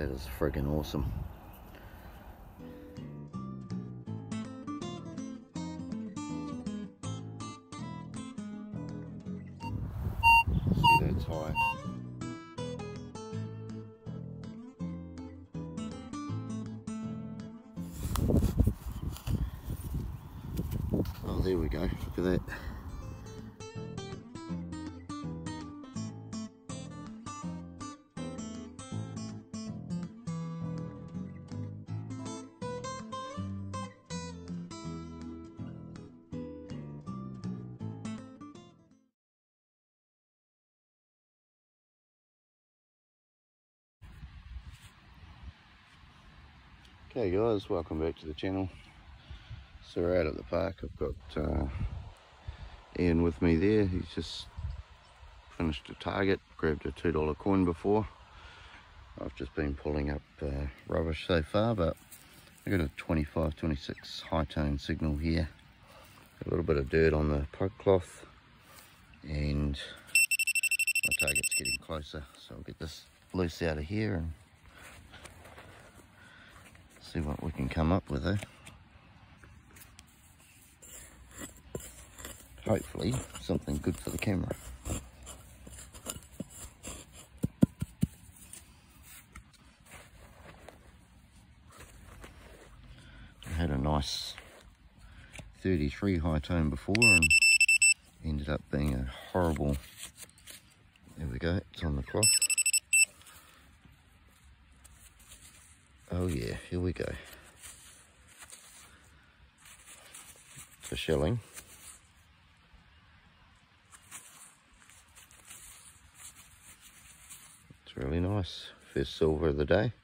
That is friggin' awesome. See that's high. Oh, there we go. Look at that. Okay guys, welcome back to the channel. So we're out at the park. I've got uh, Ian with me there. He's just finished a target, grabbed a $2 coin before. I've just been pulling up uh, rubbish so far, but I got a 25, 26 high tone signal here. A little bit of dirt on the pipe cloth and my target's getting closer. So I'll get this loose out of here and see what we can come up with. Eh? Hopefully something good for the camera. I had a nice 33 high tone before and ended up being a horrible there we go it's on the cloth Oh yeah, here we go. For shelling. It's really nice. First silver of the day.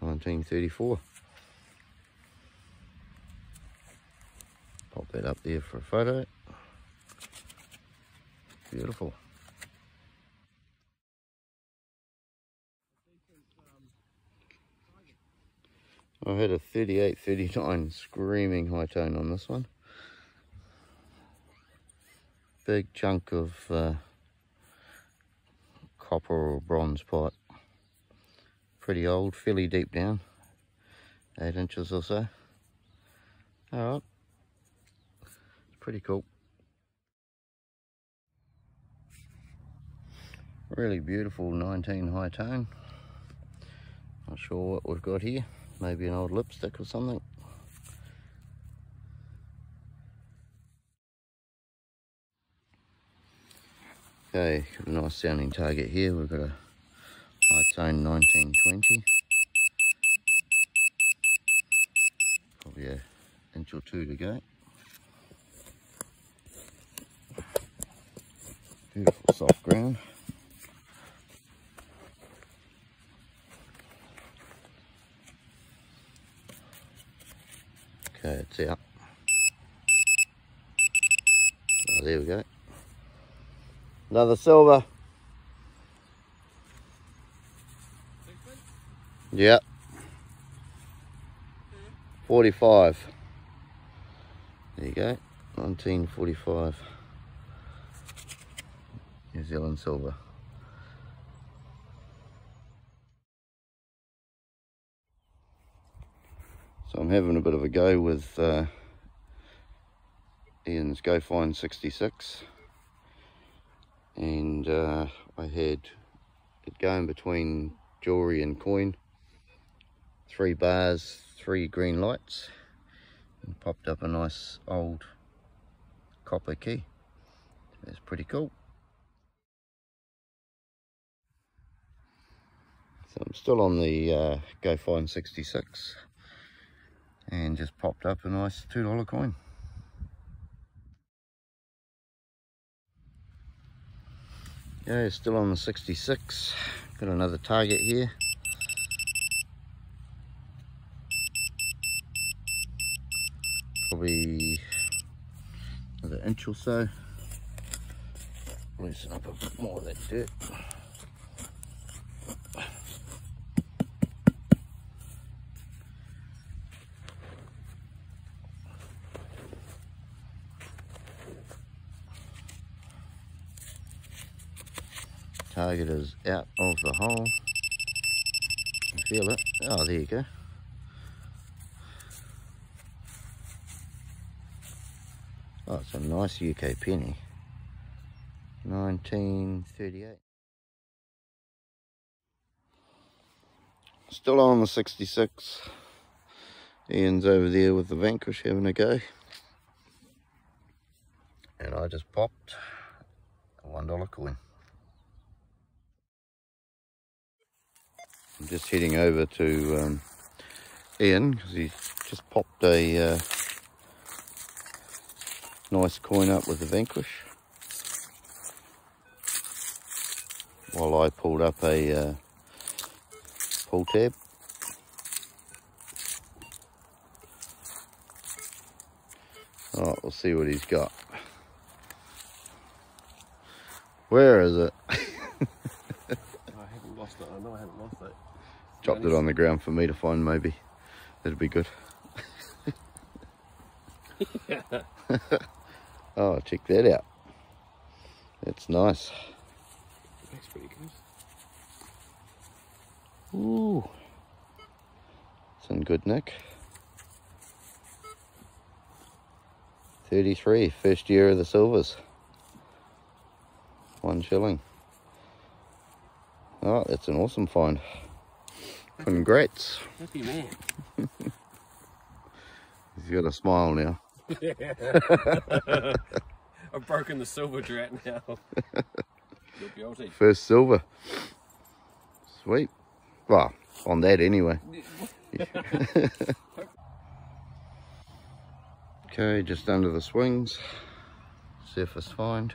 Nineteen thirty-four. Pop that up there for a photo. Beautiful. I had a 38, 39 screaming high tone on this one. Big chunk of uh, copper or bronze pipe. Pretty old, fairly deep down. Eight inches or so. Alright. It's pretty cool. Really beautiful 19 high tone. Not sure what we've got here. Maybe an old lipstick or something. Okay, got a nice sounding target here. We've got a high tone 1920. Probably a inch or two to go. Beautiful soft ground. Okay, it's out. Oh, there we go. Another silver. Yep. 45. There you go. 1945. New Zealand silver. So I'm having a bit of a go with uh, Ian's GoFind 66 and uh, I had it going between jewellery and coin. Three bars three green lights and popped up a nice old copper key. That's pretty cool. So I'm still on the uh, GoFind 66 and just popped up a nice two dollar coin. Yeah still on the 66 got another target here. Probably another inch or so. Loosen up a bit more of that dirt target is out of the hole. Feel it. Oh, there you go. Oh, it's a nice UK penny. 1938. Still on the 66. Ian's over there with the Vanquish having a go. And I just popped a $1 coin. I'm just heading over to um, Ian because he's just popped a uh, nice coin up with the Vanquish. While I pulled up a uh, pull tab. Oh, we'll see what he's got. Where is it? I haven't lost it. I know I haven't lost it. Dropped it on the ground for me to find maybe. That'd be good. oh, check that out. That's nice. That's pretty good. Ooh. It's in good nick. 33, first year of the silvers. One shilling. Oh, that's an awesome find. Congrats. Happy man. He's got a smile now. I've broken the silver drat now. First silver. Sweet. Well, on that anyway. okay, just under the swings. Surface find.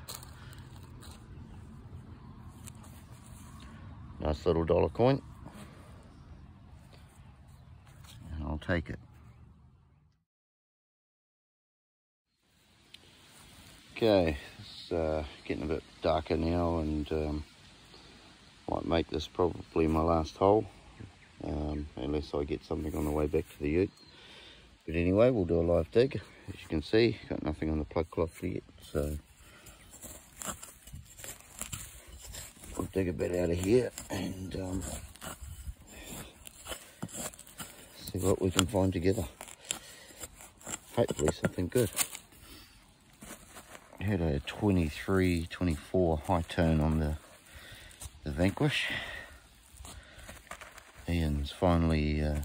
Nice little dollar coin. And I'll take it. Okay, it's uh, getting a bit darker now and um, might make this probably my last hole um, unless I get something on the way back to the ute. But anyway, we'll do a live dig. As you can see, got nothing on the plug cloth yet, so we'll dig a bit out of here and um, see what we can find together. Hopefully something good. Had a 23 24 high turn on the the vanquish. Ian's finally uh,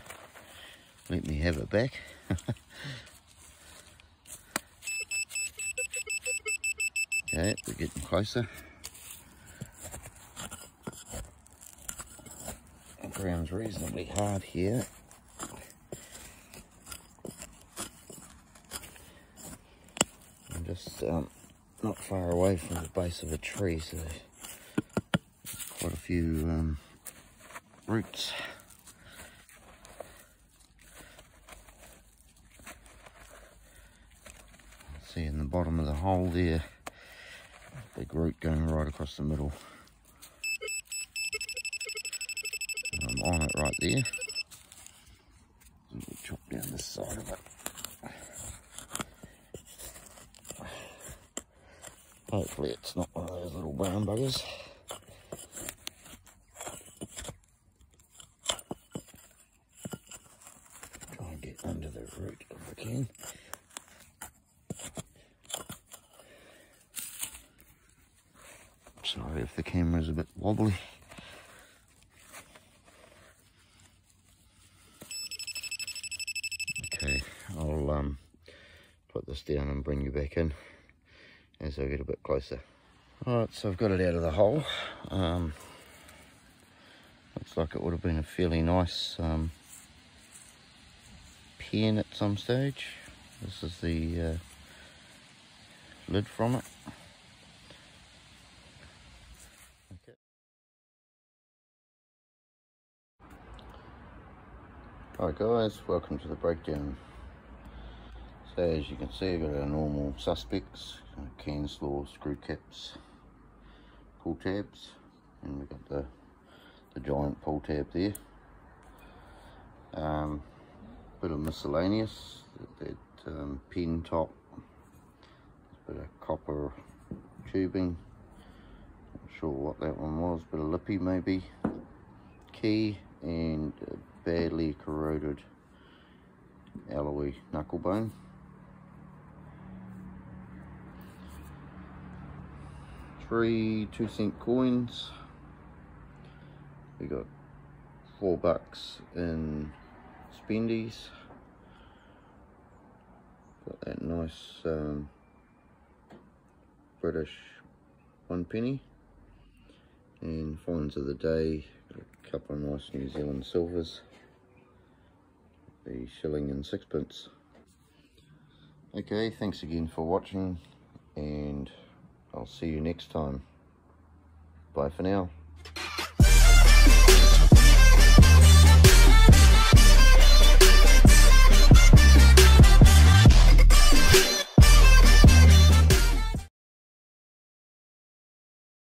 let me have it back. Okay we're getting closer. The ground's reasonably hard here I'm just um, not far away from the base of a tree, so quite a few um, roots. See in the bottom of the hole there, big root going right across the middle. I'm on it right there. Chop down the side of it. Hopefully it's not one of those little brown buggers. Try and get under the root if I can. Sorry if the camera's a bit wobbly. Okay, I'll um, put this down and bring you back in as I get a bit closer. Alright, so I've got it out of the hole. Um, looks like it would have been a fairly nice um, pen at some stage. This is the uh, lid from it. Okay. Guys, welcome to the breakdown. As you can see, I've got our normal suspects, can slaw, screw caps, pull tabs, and we've got the, the giant pull tab there. Um, bit of miscellaneous, that, that um, pin top, bit of copper tubing, not sure what that one was, but a lippy maybe. Key and badly corroded alloy knuckle bone. Three two cent coins. We got four bucks in spendies. Got that nice um, British one penny. And finds of the day, a couple of nice New Zealand silvers. The shilling and sixpence. Okay, thanks again for watching and I'll see you next time. Bye for now.